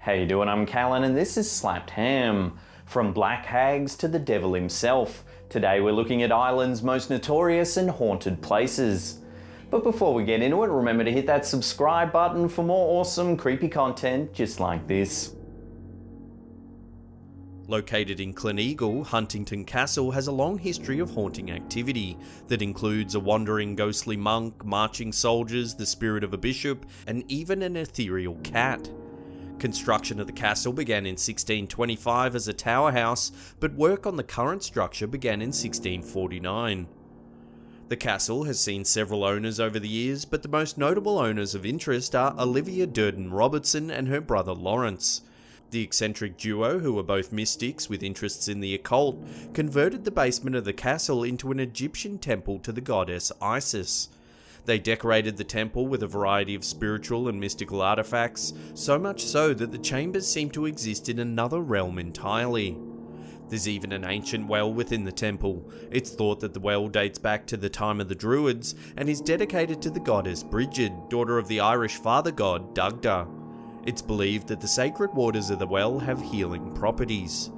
How you doing? I'm Callan and this is Slapped Ham. From black hags to the devil himself, today we're looking at Ireland's most notorious and haunted places. But before we get into it, remember to hit that subscribe button for more awesome creepy content just like this. Located in Clonegal, Huntington Castle has a long history of haunting activity that includes a wandering ghostly monk, marching soldiers, the spirit of a bishop, and even an ethereal cat. Construction of the castle began in 1625 as a tower house, but work on the current structure began in 1649. The castle has seen several owners over the years, but the most notable owners of interest are Olivia Durdin Robertson and her brother Lawrence. The eccentric duo, who were both mystics with interests in the occult, converted the basement of the castle into an Egyptian temple to the goddess Isis. They decorated the temple with a variety of spiritual and mystical artifacts, so much so that the chambers seem to exist in another realm entirely. There's even an ancient well within the temple. It's thought that the well dates back to the time of the Druids and is dedicated to the goddess Brigid, daughter of the Irish father god Dagda. It's believed that the sacred waters of the well have healing properties.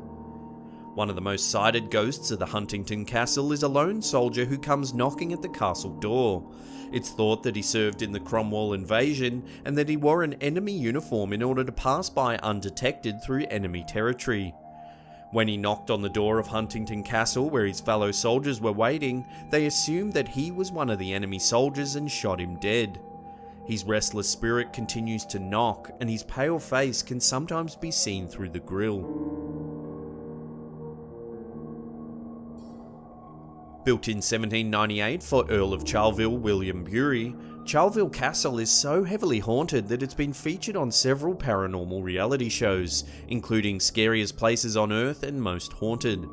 One of the most cited ghosts of the Huntington Castle is a lone soldier who comes knocking at the castle door. It's thought that he served in the Cromwell invasion and that he wore an enemy uniform in order to pass by undetected through enemy territory. When he knocked on the door of Huntington Castle where his fellow soldiers were waiting, they assumed that he was one of the enemy soldiers and shot him dead. His restless spirit continues to knock, and his pale face can sometimes be seen through the grille. Built in 1798 for Earl of Charleville William Bury, Charleville Castle is so heavily haunted that it's been featured on several paranormal reality shows, including Scariest Places on Earth and Most Haunted.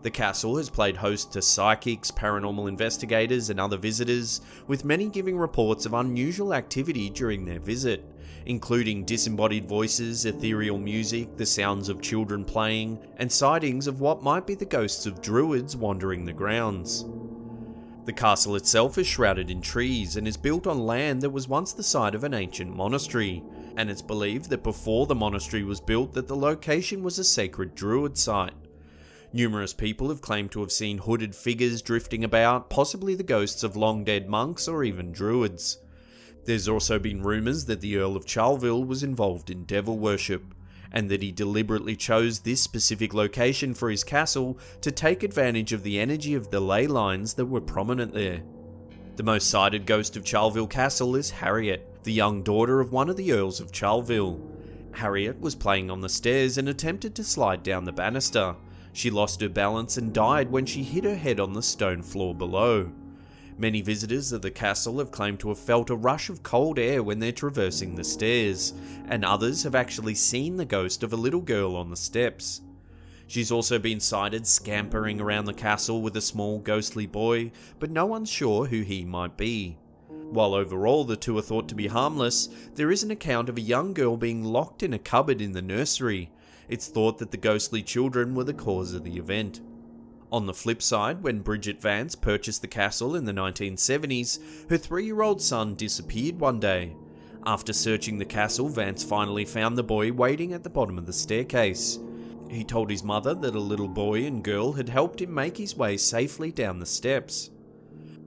The castle has played host to psychics, paranormal investigators, and other visitors, with many giving reports of unusual activity during their visit, including disembodied voices, ethereal music, the sounds of children playing, and sightings of what might be the ghosts of druids wandering the grounds. The castle itself is shrouded in trees and is built on land that was once the site of an ancient monastery, and it's believed that before the monastery was built that the location was a sacred druid site. Numerous people have claimed to have seen hooded figures drifting about, possibly the ghosts of long dead monks or even druids. There's also been rumours that the Earl of Charleville was involved in devil worship, and that he deliberately chose this specific location for his castle to take advantage of the energy of the ley lines that were prominent there. The most cited ghost of Charleville Castle is Harriet, the young daughter of one of the Earls of Charleville. Harriet was playing on the stairs and attempted to slide down the banister, she lost her balance and died when she hit her head on the stone floor below. Many visitors of the castle have claimed to have felt a rush of cold air when they're traversing the stairs, and others have actually seen the ghost of a little girl on the steps. She's also been sighted scampering around the castle with a small ghostly boy, but no one's sure who he might be. While overall the two are thought to be harmless, there is an account of a young girl being locked in a cupboard in the nursery, it's thought that the ghostly children were the cause of the event. On the flip side, when Bridget Vance purchased the castle in the 1970s, her three year old son disappeared one day. After searching the castle, Vance finally found the boy waiting at the bottom of the staircase. He told his mother that a little boy and girl had helped him make his way safely down the steps.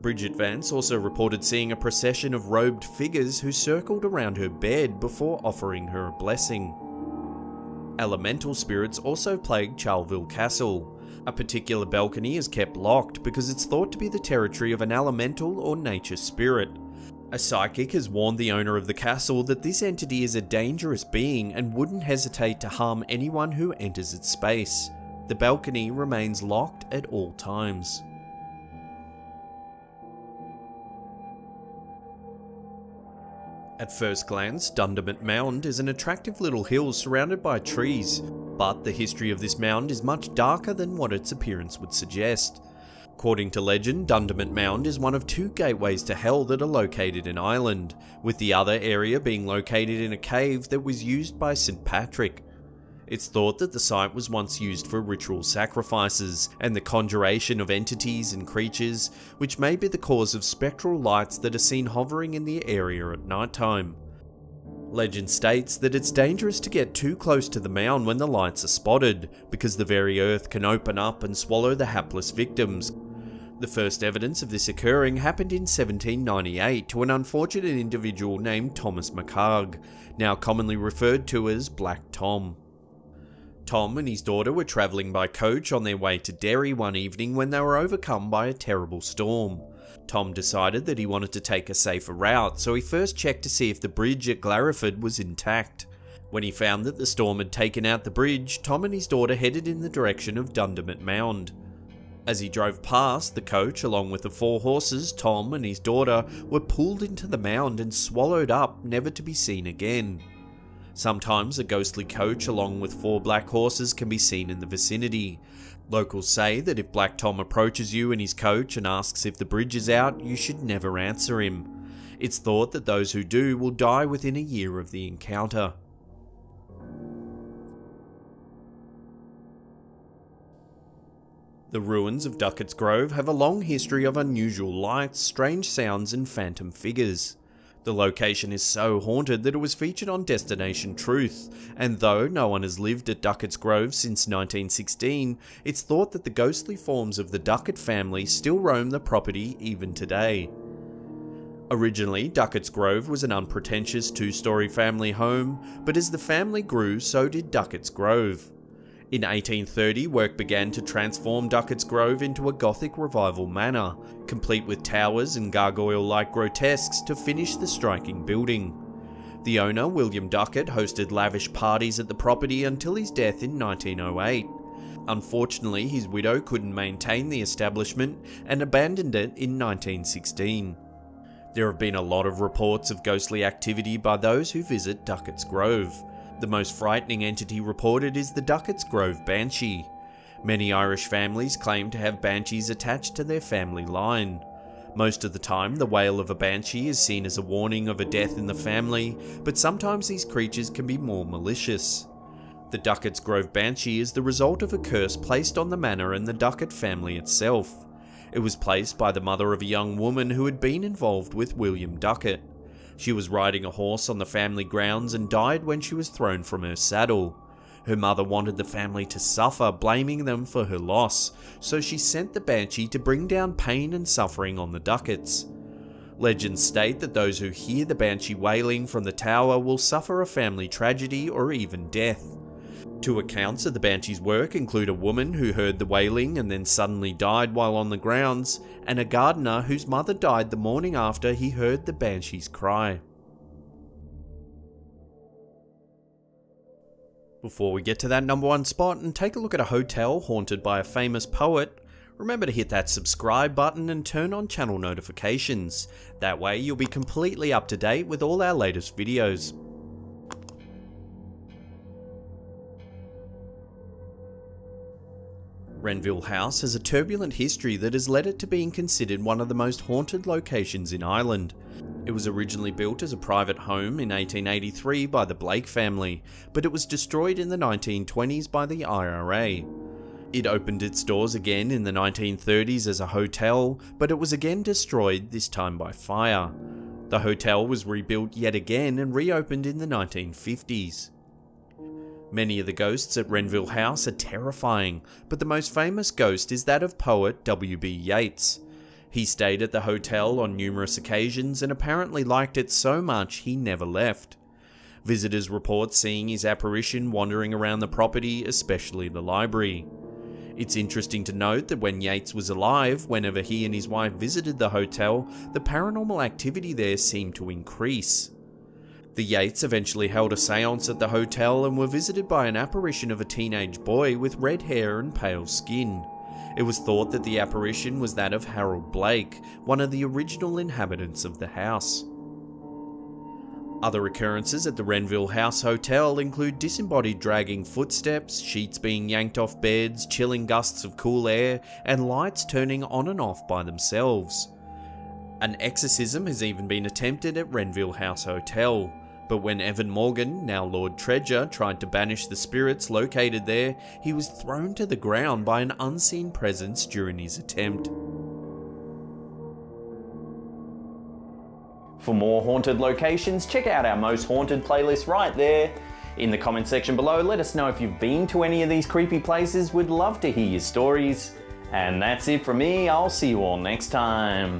Bridget Vance also reported seeing a procession of robed figures who circled around her bed before offering her a blessing. Elemental spirits also plague Charleville Castle. A particular balcony is kept locked because it's thought to be the territory of an elemental or nature spirit. A psychic has warned the owner of the castle that this entity is a dangerous being and wouldn't hesitate to harm anyone who enters its space. The balcony remains locked at all times. At first glance, Dundermot Mound is an attractive little hill surrounded by trees, but the history of this mound is much darker than what its appearance would suggest. According to legend, Dundermot Mound is one of two gateways to hell that are located in Ireland, with the other area being located in a cave that was used by St. Patrick. It's thought that the site was once used for ritual sacrifices and the conjuration of entities and creatures, which may be the cause of spectral lights that are seen hovering in the area at night time. Legend states that it's dangerous to get too close to the mound when the lights are spotted, because the very earth can open up and swallow the hapless victims. The first evidence of this occurring happened in 1798 to an unfortunate individual named Thomas McHarg, now commonly referred to as Black Tom. Tom and his daughter were travelling by coach on their way to Derry one evening when they were overcome by a terrible storm. Tom decided that he wanted to take a safer route, so he first checked to see if the bridge at Glarryford was intact. When he found that the storm had taken out the bridge, Tom and his daughter headed in the direction of Dundermot Mound. As he drove past, the coach, along with the four horses, Tom and his daughter, were pulled into the mound and swallowed up, never to be seen again. Sometimes a ghostly coach along with four black horses can be seen in the vicinity. Locals say that if Black Tom approaches you in his coach and asks if the bridge is out, you should never answer him. It's thought that those who do will die within a year of the encounter. The ruins of Duckett's Grove have a long history of unusual lights, strange sounds, and phantom figures. The location is so haunted that it was featured on Destination Truth, and though no one has lived at Duckett's Grove since 1916, it's thought that the ghostly forms of the Duckett family still roam the property even today. Originally, Duckett's Grove was an unpretentious two story family home, but as the family grew, so did Duckett's Grove. In 1830, work began to transform Duckett's Grove into a Gothic revival manor, complete with towers and gargoyle like grotesques to finish the striking building. The owner, William Duckett, hosted lavish parties at the property until his death in 1908. Unfortunately, his widow couldn't maintain the establishment and abandoned it in 1916. There have been a lot of reports of ghostly activity by those who visit Duckett's Grove. The most frightening entity reported is the Duckett's Grove Banshee. Many Irish families claim to have banshees attached to their family line. Most of the time, the wail of a banshee is seen as a warning of a death in the family, but sometimes these creatures can be more malicious. The Duckett's Grove Banshee is the result of a curse placed on the manor and the Duckett family itself. It was placed by the mother of a young woman who had been involved with William Duckett. She was riding a horse on the family grounds and died when she was thrown from her saddle. Her mother wanted the family to suffer, blaming them for her loss, so she sent the Banshee to bring down pain and suffering on the Ducketts. Legends state that those who hear the Banshee wailing from the tower will suffer a family tragedy or even death. Two accounts of the Banshee's work include a woman who heard the wailing and then suddenly died while on the grounds, and a gardener whose mother died the morning after he heard the Banshee's cry. Before we get to that number one spot and take a look at a hotel haunted by a famous poet, remember to hit that subscribe button and turn on channel notifications. That way you'll be completely up to date with all our latest videos. Renvyle House has a turbulent history that has led it to being considered one of the most haunted locations in Ireland. It was originally built as a private home in 1883 by the Blake family, but it was destroyed in the 1920s by the IRA. It opened its doors again in the 1930s as a hotel, but it was again destroyed, this time by fire. The hotel was rebuilt yet again and reopened in the 1950s. Many of the ghosts at Renvyle House are terrifying, but the most famous ghost is that of poet W.B. Yeats. He stayed at the hotel on numerous occasions and apparently liked it so much he never left. Visitors report seeing his apparition wandering around the property, especially the library. It's interesting to note that when Yeats was alive, whenever he and his wife visited the hotel, the paranormal activity there seemed to increase. The Yeats eventually held a seance at the hotel and were visited by an apparition of a teenage boy with red hair and pale skin. It was thought that the apparition was that of Harold Blake, one of the original inhabitants of the house. Other occurrences at the Renvyle House Hotel include disembodied dragging footsteps, sheets being yanked off beds, chilling gusts of cool air, and lights turning on and off by themselves. An exorcism has even been attempted at Renvyle House Hotel. But when Evan Morgan, now Lord Tredegar, tried to banish the spirits located there, he was thrown to the ground by an unseen presence during his attempt. For more haunted locations, check out our most haunted playlist right there. In the comment section below, let us know if you've been to any of these creepy places. We'd love to hear your stories. And that's it from me. I'll see you all next time.